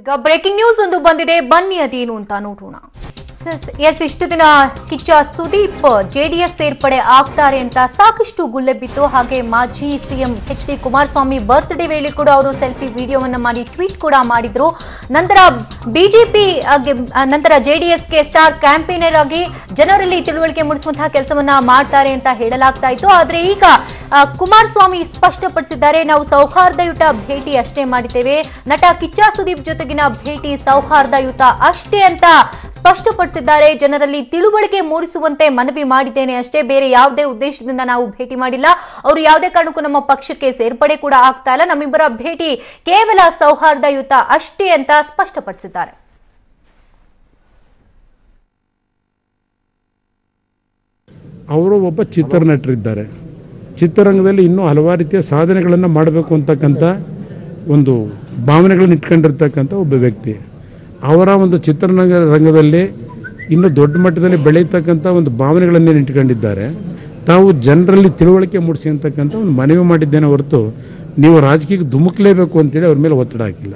ಈಗ breaking news ಒಂದು ಬಂದಿದೆ. ಬನ್ನಿ ಅದೇನು ಅಂತ ನೋಡೋಣ. ಎಸ್- ಇಷ್ಟು ದಿನ ಕಿಚ್ಚ ಸುದೀಪ್ ಜೆಡಿಎಸ್ ಸೇರ್ಪಡೆ ಆಗ್ತಾರೆ ಅಂತ ಸಾಕಷ್ಟು ಗುಲ್ಲೆ ಬಿತ್ತು. ಹಾಗೆ ಮಾಜಿ CM H D Kumaraswamy birthday ವೇಳೆ ಕೂಡ ಅವರು ಸೆಲ್ಫಿ ವಿಡಿಯೋವನ್ನು ಮಾಡಿ ಟ್ವೀಟ್ ಕೂಡ ಮಾಡಿದ್ರು. ನಂತರ ಬಿಜೆಪಿ ನಂತರ ಜೆಡಿಎಸ್ಗೆ ಸ್ಟಾರ್ ಕ್ಯಾಂಪೇನರ್ ಆಗಿ ಜನರಲ್ಲಿ ತಿಳುವಳಿಕೆ ಮೂಡಿಸುವಂತಹ ಕೆಲಸವನ್ನ ಮಾಡ್ತಾರೆ ಅಂತ ಹೇಳಲಾಗ್ತಾ ಇತ್ತು. ಆದ್ರೆ ಈಗ ಕುಮಾರಸ್ವಾಮಿ ಸ್ಪಷ್ಟಪಡಿಸಿದ್ದಾರೆ. ನಾವು ಸೌಹಾರ್ದಯುತ ಭೇಟಿ ಅಷ್ಟೇ ಮಾಡಿದ್ದೇವೆ. ನಟ ಕಿಚ್ಚ ಸುದೀಪ್ ಜೊತೆಗಿನ ಭೇಟಿ ಸೌಹಾರ್ದಯುತ ಅಷ್ಟೇ ಅಂತ ಸ್ಪಷ್ಟಪಡಿಸಿದ್ದಾರೆ. ಜನರಲ್ಲಿ ತಿಳುವಳಿಕೆ ಮೂಡಿಸುವಂತೆ ಮನವಿ ಮಾಡಿದ್ದೇನೆ ಅಷ್ಟೇ. ಬೇರೆ ಯಾವುದೇ ಉದ್ದೇಶದಿಂದ ನಾವು ಭೇಟಿ ಮಾಡಿಲ್ಲ. ಅವರು ಯಾವುದೇ ಕಾರಣಕ್ಕೂ ನಮ್ಮ ಪಕ್ಷಕ್ಕೆ ಸೇರ್ಪಡೆ ಕೂಡ ಆಗ್ತಾ ಇಲ್ಲ. ನಮ್ಮಿಬ್ಬರ ಭೇಟಿ ಕೇವಲ ಸೌಹಾರ್ದಯುತ ಅಷ್ಟೇ ಅಂತ ಸ್ಪಷ್ಟಪಡಿಸಿದ್ದಾರೆ. ಅವರು ಒಬ್ಬ ಚಿತ್ರನಟರಿದ್ದಾರೆ ಚಿತ್ರರಂಗದಲ್ಲಿ ಇನ್ನೂ ಹಲವಾರು ರೀತಿಯ ಸಾಧನೆಗಳನ್ನು ಮಾಡಬೇಕು ಅಂತಕ್ಕಂಥ ಒಂದು ಭಾವನೆಗಳನ್ನು ಇಟ್ಕೊಂಡಿರ್ತಕ್ಕಂಥ ಒಬ್ಬ ವ್ಯಕ್ತಿ. ಅವರ ಒಂದು ಚಿತ್ರರಂಗ ರಂಗದಲ್ಲಿ ಇನ್ನೂ ದೊಡ್ಡ ಮಟ್ಟದಲ್ಲಿ ಬೆಳೆಯತಕ್ಕಂಥ ಒಂದು ಭಾವನೆಗಳನ್ನೇ ಇಟ್ಕೊಂಡಿದ್ದಾರೆ ತಾವು ಜನರಲ್ಲಿ ತಿಳುವಳಿಕೆ ಮೂಡಿಸಿ ಅಂತಕ್ಕಂಥ ಒಂದು ಮನವಿ ಮಾಡಿದ್ದೇನೆ ಹೊರತು ನೀವು ರಾಜಕೀಯಕ್ಕೆ ಧುಮುಕ್ಲೇಬೇಕು ಅಂತೇಳಿ ಅವ್ರ ಮೇಲೆ ಒತ್ತಡ ಹಾಕಿಲ್ಲ.